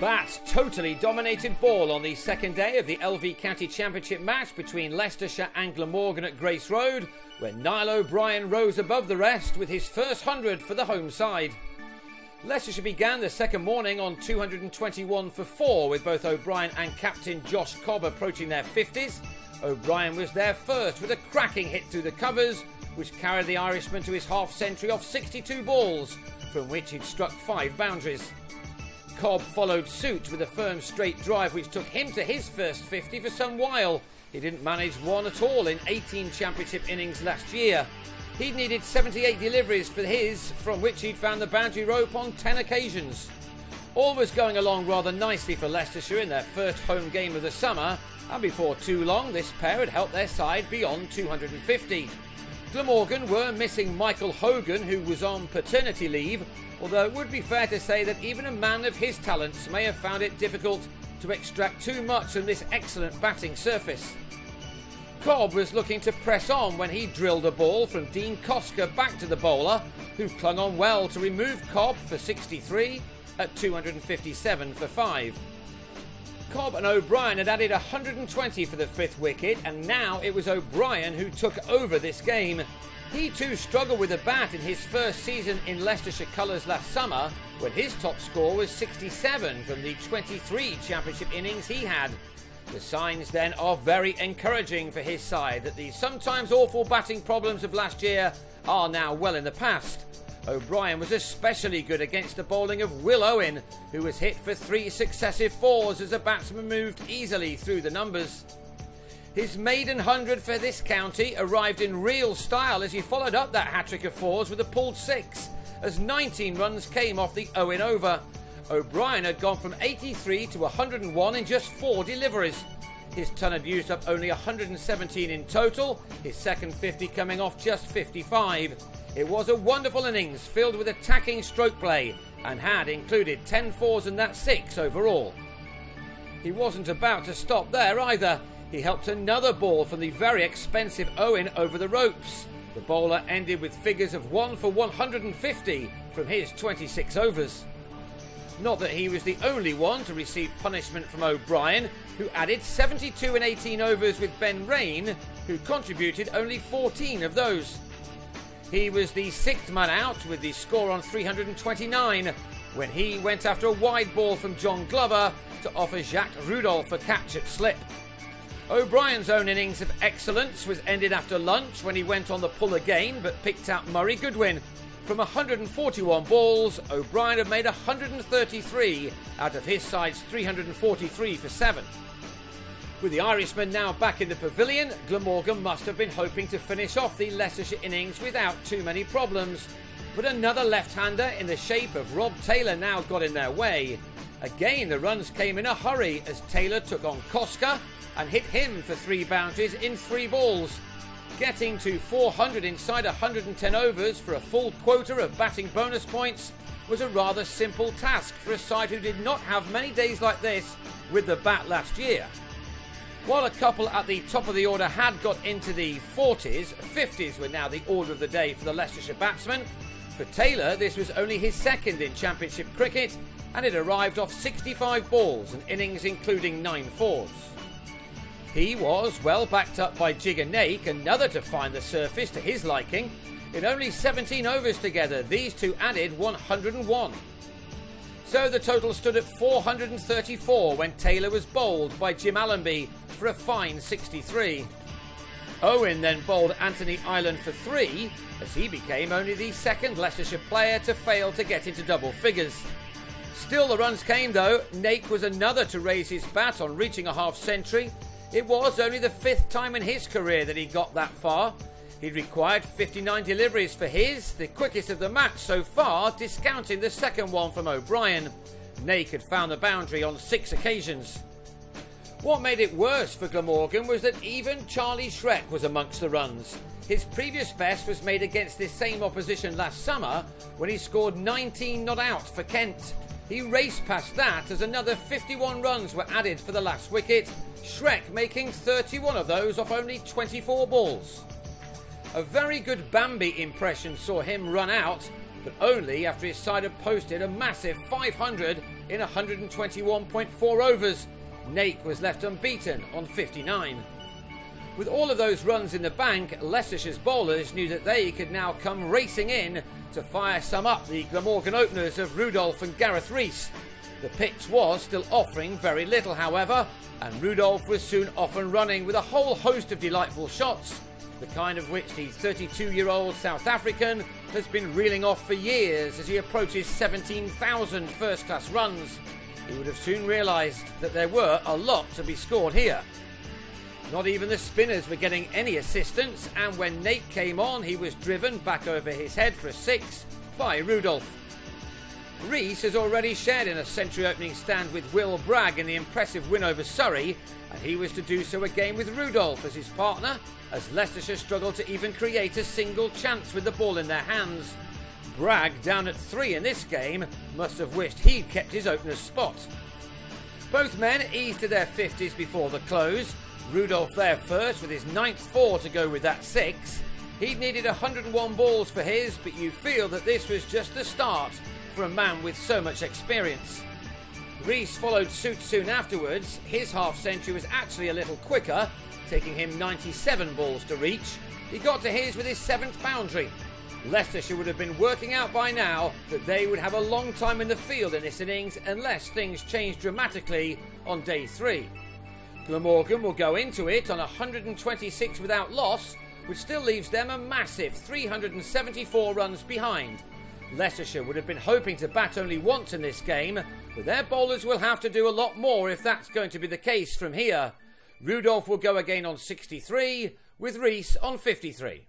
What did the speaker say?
Bats totally dominated ball on the second day of the LV County Championship match between Leicestershire and Glamorgan at Grace Road, where Niall O'Brien rose above the rest with his first hundred for the home side. Leicestershire began the second morning on 221 for 4 with both O'Brien and captain Josh Cobb approaching their 50s. O'Brien was there first with a cracking hit through the covers, which carried the Irishman to his half century off 62 balls, from which he'd struck five boundaries. Cobb followed suit with a firm straight drive which took him to his first 50 for some while. He didn't manage one at all in 18 championship innings last year. He'd needed 78 deliveries for his, from which he'd found the boundary rope on 10 occasions. All was going along rather nicely for Leicestershire in their first home game of the summer, and before too long this pair had helped their side beyond 250. Glamorgan were missing Michael Hogan, who was on paternity leave, although it would be fair to say that even a man of his talents may have found it difficult to extract too much from this excellent batting surface. Cobb was looking to press on when he drilled a ball from Dean Cosker back to the bowler, who clung on well to remove Cobb for 63 at 257 for 5. Cobb and O'Brien had added 120 for the fifth wicket, and now it was O'Brien who took over this game. He too struggled with the bat in his first season in Leicestershire colours last summer, when his top score was 67 from the 23 championship innings he had. The signs then are very encouraging for his side that the sometimes awful batting problems of last year are now well in the past. O'Brien was especially good against the bowling of Will Owen, who was hit for three successive fours as the batsman moved easily through the numbers. His maiden hundred for this county arrived in real style as he followed up that hat trick of fours with a pulled six, as 19 runs came off the Owen over. O'Brien had gone from 83 to 101 in just four deliveries. His ton had used up only 117 in total, his second 50 coming off just 55. It was a wonderful innings filled with attacking stroke play and had included 10 fours and that 6 overall. He wasn't about to stop there either. He helped another ball from the very expensive Owen over the ropes. The bowler ended with figures of 1 for 150 from his 26 overs. Not that he was the only one to receive punishment from O'Brien, who added 72 and 18 overs with Ben Raine, who contributed only 14 of those. He was the sixth man out with the score on 329 when he went after a wide ball from John Glover to offer Jacques Rudolph a catch at slip. O'Brien's own innings of excellence was ended after lunch when he went on the pull again but picked out Murray Goodwin. From 141 balls, O'Brien had made 133 out of his side's 343 for 7. With the Irishman now back in the pavilion, Glamorgan must have been hoping to finish off the Leicestershire innings without too many problems. But another left-hander in the shape of Rob Taylor now got in their way. Again, the runs came in a hurry as Taylor took on Cosker and hit him for three boundaries in three balls. Getting to 400 inside 110 overs for a full quota of batting bonus points was a rather simple task for a side who did not have many days like this with the bat last year. While a couple at the top of the order had got into the 40s, 50s were now the order of the day for the Leicestershire batsman. For Taylor, this was only his second in Championship cricket, and it arrived off 65 balls and innings including nine fours. He was well backed up by Jigar Naik, another to find the surface to his liking. In only 17 overs together, these two added 101. So the total stood at 434 when Taylor was bowled by Jim Allenby for a fine 63. Owen then bowled Anthony Ireland for three, as he became only the second Leicestershire player to fail to get into double figures. Still, the runs came though. Naik was another to raise his bat on reaching a half century. It was only the fifth time in his career that he got that far, He'd required 59 deliveries for his, the quickest of the match so far, discounting the second one from O'Brien. Naik had found the boundary on six occasions. What made it worse for Glamorgan was that even Charlie Shreck was amongst the runs. His previous best was made against this same opposition last summer when he scored 19 not out for Kent. He raced past that as another 51 runs were added for the last wicket, Shreck making 31 of those off only 24 balls. A very good Bambi impression saw him run out, but only after his side had posted a massive 500 in 121.4 overs. Naik was left unbeaten on 59. With all of those runs in the bank, Leicestershire's bowlers knew that they could now come racing in to fire some up the Glamorgan openers of Rudolph and Gareth Rees. The pitch was still offering very little, however, and Rudolph was soon off and running with a whole host of delightful shots, the kind of which the 32 year old South African has been reeling off for years as he approaches 17,000 first class runs. He would have soon realised that there were a lot to be scored here. Not even the spinners were getting any assistance, and when Naik came on, he was driven back over his head for a six by Rudolph. Rees has already shared in a century opening stand with Will Bragg in the impressive win over Surrey, and he was to do so again with Rudolph as his partner, as Leicestershire struggled to even create a single chance with the ball in their hands. Bragg, down at three in this game, must have wished he'd kept his opener's spot. Both men eased to their 50s before the close, Rudolph there first with his ninth four to go with that six. He'd needed 101 balls for his, but you feel that this was just the start for a man with so much experience. Rees followed suit soon afterwards. His half century was actually a little quicker, taking him 97 balls to reach. He got to his with his seventh boundary. Leicestershire would have been working out by now that they would have a long time in the field in this innings unless things change dramatically on day three. Glamorgan will go into it on 126 without loss, which still leaves them a massive 374 runs behind. Leicestershire would have been hoping to bat only once in this game, but their bowlers will have to do a lot more if that's going to be the case from here. Rudolph will go again on 63, with Rees on 53.